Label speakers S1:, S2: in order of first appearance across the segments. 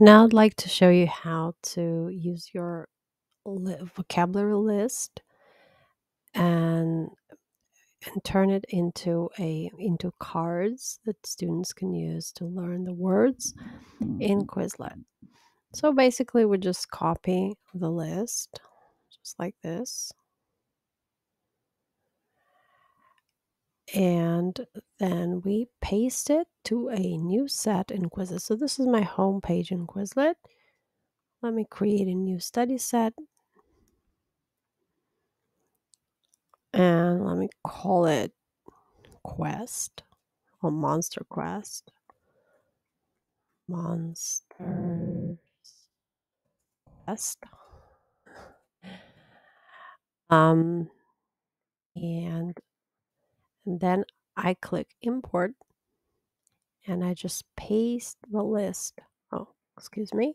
S1: Now I'd like to show you how to use your vocabulary list and and turn it into a into cards that students can use to learn the words in mm-hmm. Quizlet. So basically we just copy the list just like this. And then we paste it to a new set in Quizlet. So this is my home page in Quizlet. Let me create a new study set and let me call it Quest or Monster Quest. Monsters Quest. Um, and, and then I click import and I just paste the list. Oh, excuse me.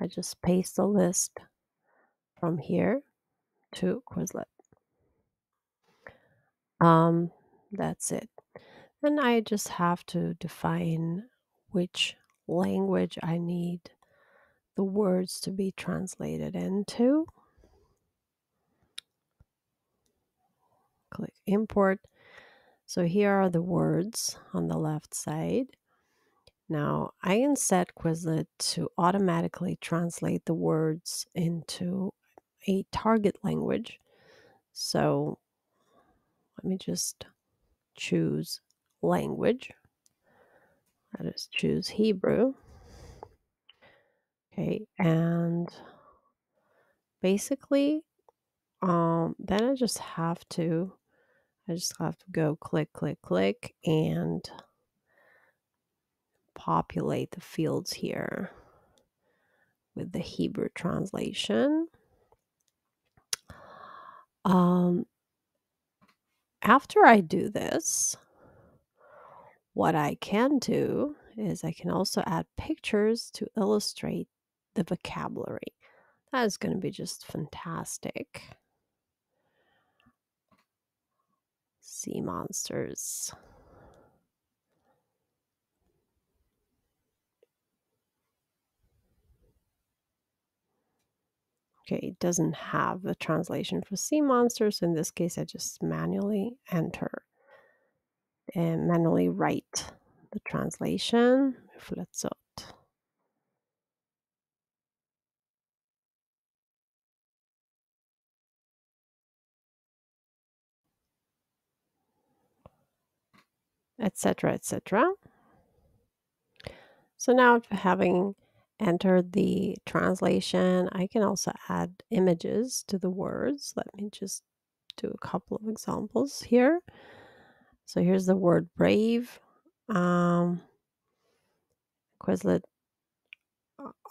S1: I just paste the list from here to Quizlet. Um, that's it. Then I just have to define which language I need the words to be translated into. Click import. So here are the words on the left side. Now I can set Quizlet to automatically translate the words into a target language. So let me just choose language. That is choose Hebrew. Okay, and basically, um, then I just have to, I just have to go click, click, click, and populate the fields here with the Hebrew translation. Um, after I do this, what I can do is I can also add pictures to illustrate the vocabulary. That is going to be just fantastic. Sea monsters. Okay, it doesn't have the translation for sea monsters. So in this case, I just manually enter and manually write the translation. Flyttsat. Etc etc so now having entered the translation I can also add images to the words. Let me just do a couple of examples here. So here's the word brave um, Quizlet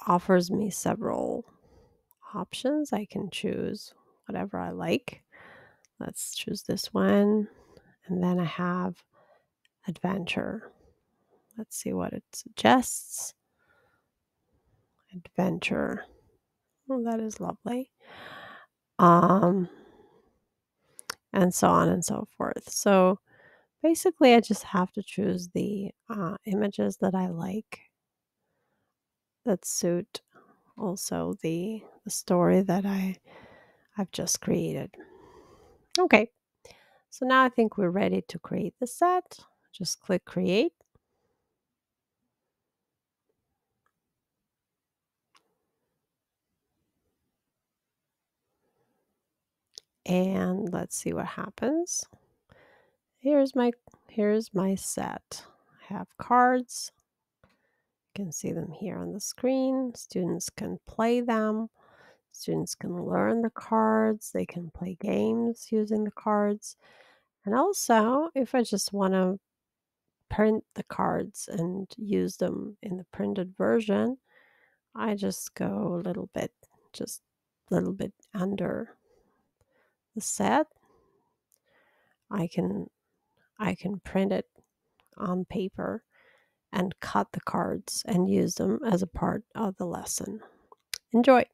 S1: offers me several options. I can choose whatever I like. Let's choose this one. And then I have adventure. Let's see what it suggests. Adventure. Well, that is lovely. Um, and so on and so forth. So basically, I just have to choose the uh, images that I like that suit also the, the story that I I've just created. Okay, so now I think we're ready to create the set. Just click create. And let's see what happens. Here's my here's my set. I have cards. You can see them here on the screen. Students can play them. Students can learn the cards. They can play games using the cards. And also, if I just want to print the cards and use them in the printed version, I just go a little bit, just a little bit under the set. I can I can print it on paper and cut the cards and use them as a part of the lesson. Enjoy!